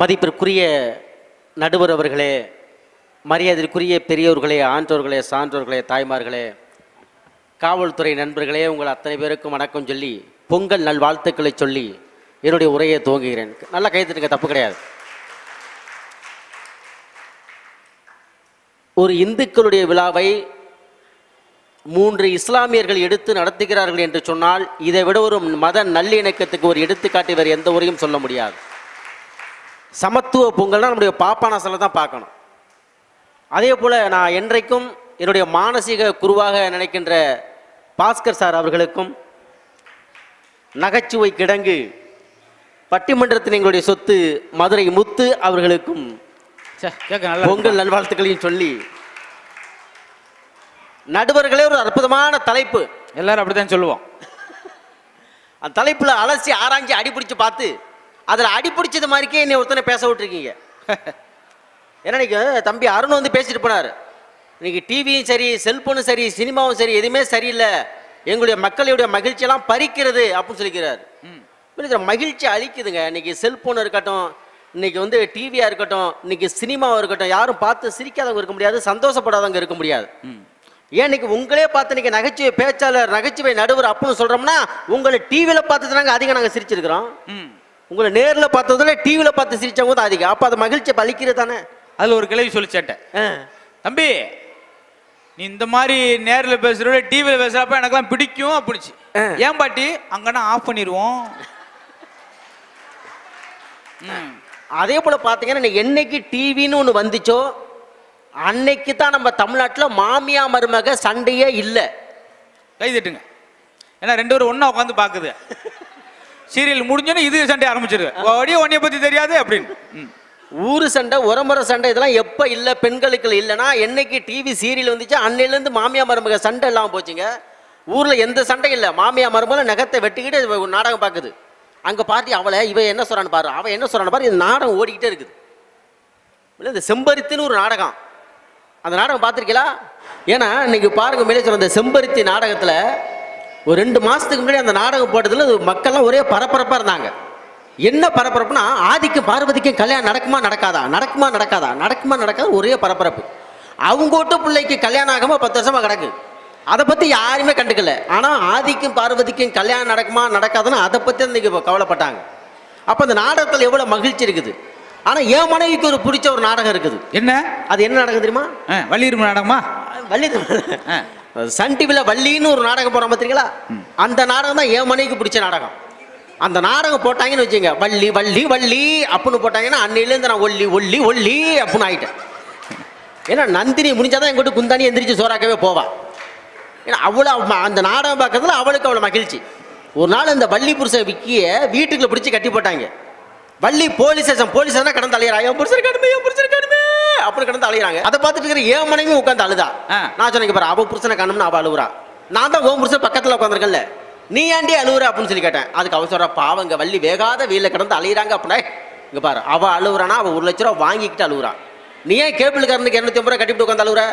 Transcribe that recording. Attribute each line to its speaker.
Speaker 1: மதிப்பிற்குரிய நடுவர் அவர்களே மரியாதைக்குரிய பெரியோர்களே ஆன்றோர்களே சான்றோர்களே தாய்மார்களே காவல்துறை நண்பர்களே உங்கள் அத்தனை பேருக்கும் வணக்கம் சொல்லி பொங்கல் நல்வாழ்த்துக்களை சொல்லி என்னுடைய உரையை துவங்குகிறேன். நல்லா கைத்தட்டுங்க தப்பு கிடையாது. ஒரு இந்துக்களுடைய விழாவை மூன்று இஸ்லாமியர்கள் எடுத்து நடத்துகிறார்கள் என்று சொன்னால் இதை விட ஒரு மத நல்லிணக்கத்துக்கு ஒரு எடுத்துக்காட்டு வேறு எந்த உரையும் சொல்ல முடியாது. சமத்துவ பொங்கல்னா நம்முடைய பாப்பானாசில் தான் பார்க்கணும். அதே போல் நான் என்றைக்கும் என்னுடைய மானசீக குருவாக நினைக்கின்ற பாஸ்கர் சார் அவர்களுக்கும் நகைச்சுவை கிடங்கு பட்டிமன்றத்தின் எங்களுடைய சொத்து மதுரை முத்து அவர்களுக்கும் பொங்கல் நல்வாழ்த்துக்களையும் சொல்லி நடுவர்களே ஒரு அற்புதமான தலைப்பு.
Speaker 2: எல்லாரும் அப்படித்தான் சொல்லுவோம்.
Speaker 1: அந்த தலைப்பில் அலசி ஆராய்ஞ்சு அடிப்பிடிச்சு பார்த்து அதில் அடிப்பிடிச்சது மாதிரிக்கே என்னை ஒருத்தனை பேச விட்டுருக்கீங்க. இன்னைக்கு தம்பி அருண் வந்து பேசிட்டு போனார். இன்னைக்கு டிவியும் சரி செல்போனும் சரி சினிமாவும் சரி எதுவுமே சரியில்லை. எங்களுடைய மக்களுடைய மகிழ்ச்சியெல்லாம் பறிக்கிறது அப்படின்னு சொல்லிக்கிறார். இல்ல, மகிழ்ச்சி அளிக்குதுங்க. இன்னைக்கு செல்போன் இருக்கட்டும் இன்னைக்கு வந்து டிவியாக இருக்கட்டும் இன்னைக்கு சினிமாவாக இருக்கட்டும் யாரும் பார்த்து சிரிக்காதவங்க இருக்க முடியாது சந்தோஷப்படாதவங்க இருக்க முடியாது. ஏன் இன்னைக்கு உங்களே பார்த்து இன்னைக்கு நகைச்சுவை பேச்சாளர் நகைச்சுவை நடுவர் அப்படின்னு சொல்றோம்னா உங்களை டிவியில் பார்த்து நாங்கள் அதிகம் நாங்கள் சிரிச்சிருக்கிறோம்.
Speaker 2: ம்.
Speaker 1: உங்களை நேரில் பார்த்ததுல டிவியில் பார்த்து சிரிச்சவங்க தான் அதிகம். அப்போ அது மகிழ்ச்சியை பலிக்கிறது தானே?
Speaker 2: அதுல ஒரு கிளவி சொல்லி சேட்டேன். தம்பி நீ இந்த மாதிரி நேர்ல பேசுறத டிவியில் பேசுறப்ப எனக்கெல்லாம் பிடிக்கும் அப்படிச்சு. ஏன் பாட்டி? அங்கன்னா ஆஃப் பண்ணிடுவோம்.
Speaker 1: அதே போல் பார்த்தீங்கன்னா என்னைக்கு டிவின்னு ஒன்று வந்துச்சோ அன்னைக்கு தான் நம்ம தமிழ்நாட்டில் மாமியா மருமக சண்டையே இல்லை.
Speaker 2: கை தட்டுங்க. ஏன்னா ரெண்டு பேரும் ஒண்ணா உட்காந்து பாக்குது சீரியல் முடிஞ்சோன்னு இது சண்டை ஆரம்பிச்சிருது அப்படியே உன்னைய பத்தி தெரியாது அப்படின்னு.
Speaker 1: ஊரு சண்டை உரமுறை சண்டை இதெல்லாம் எப்போ இல்லை பெண்களுக்கு இல்லைன்னா என்னைக்கு டிவி சீரியல் வந்துச்சு அன்னையிலேருந்து மாமியா மருமக சண்டை இல்லாமல் போச்சுங்க. ஊரில் எந்த சண்டையும் இல்லை. மாமியா மருமக நகத்தை வெட்டிக்கிட்டு ஒரு நாடகம் பார்க்குது அங்கே பாட்டி அவளை இவன் என்ன சொல்கிறான்னு பாரு அவன் என்ன சொல்கிறான்னு பாரு இந்த நாடகம் ஓடிக்கிட்டே இருக்குது. இல்லை இந்த செம்பருத்தின்னு ஒரு நாடகம். அந்த நாடகம் பார்த்துருக்கீங்களா? ஏன்னா இன்னைக்கு பாருங்க மேலே சொல்ற அந்த செம்பருத்தி நாடகத்தில் ஒரு ரெண்டு மாதத்துக்கு முன்னாடி அந்த நாடகம் போட்டதில் மக்கள்லாம் ஒரே பரபரப்பாக இருந்தாங்க. என்ன பரபரப்புனா ஆதிக்கும் பார்வதிக்கும் கல்யாணம் நடக்குமா நடக்காதா? நடக்குமா நடக்காதா? நடக்குமா நடக்காத? ஒரே பரபரப்பு. அவங்க வீட்டு பிள்ளைக்கு கல்யாணம் ஆகாம பத்து வருஷமா கிடக்கு. அதை பற்றி யாருமே கண்டுக்கல. ஆனால் ஆதிக்கும் பார்வதிக்கும் கல்யாணம் நடக்குமா நடக்காதுன்னு அதை பற்றி இன்னைக்கு இப்ப கவலைப்பட்டாங்க. அப்போ அந்த நாடகத்தில் எவ்வளோ மகிழ்ச்சி இருக்குது. ஆனால் என் மனைவிக்கு ஒரு பிடிச்ச ஒரு நாடகம் இருக்குது.
Speaker 2: என்ன?
Speaker 1: அது என்ன நாடகம் தெரியுமா?
Speaker 2: ஆ, வள்ளியிரும்பு நாடகமா?
Speaker 1: வள்ளி
Speaker 2: ஆ.
Speaker 1: சன் டிவியில் வள்ளின்னு ஒரு நாடகம் போகிறோம் பார்த்தீங்களா அந்த நாடகம் தான் என் மனைவிக்கு பிடிச்ச நாடகம். அந்த நாடகம் போட்டாங்கன்னு வச்சுங்க வள்ளி வள்ளி வள்ளி அப்படின்னு போட்டாங்கன்னா அன்னையிலேருந்து நான் ஒல்லி ஒல்லி ஒல்லி அப்படின்னு ஆயிட்டேன். ஏன்னா நந்தினி முடிஞ்சாதான் எங்கிட்ட குந்தாணி எந்திரிச்சு சோறாக்கவே போவா. ஏன்னா அவ்வளோ அவ- அந்த நாடகம் பார்க்கறதுல அவளுக்கு அவ்வளோ மகிழ்ச்சி. ஒரு நாள் இந்த வள்ளி புருஷ விக்கிய வீட்டுக்குள்ள பிடிச்சி கட்டி போட்டாங்க. Valli police station police station கடந்து அலையிறா என் புருஷன் கடுமை என் புருஷன் கடுமை. அப்படின்னு கடந்து அலையிறாங்க. அதை பார்த்துட்டு இருக்கிற என் மனைவி உட்காந்து அழுதா. நான் சொன்னேன் பாரு அவ புருஷனை காணும்னு அவ அழுவுறா. நான் தான் உன் புருஷன் பக்கத்தில் உட்காந்துருக்கேன்ல நீ ஏன்டி அழுவுற அப்படின்னு சொல்லி கேட்டேன். அதுக்கு அவன் சொல்றா பாவங்க வள்ளி வேகாத வீட்டில் கிடந்து அலையிறாங்க அப்படின்னா இங்க பாரு அவ அழுவுறானா அவ ஒரு லட்ச ரூபா வாங்கிக்கிட்டு அழுவுறா. நீ ஏன் கேபிள் காரனுக்கு இரநூத்தி ஐம்பது ரூபா கட்டிட்டு உட்காந்து அழுவுற?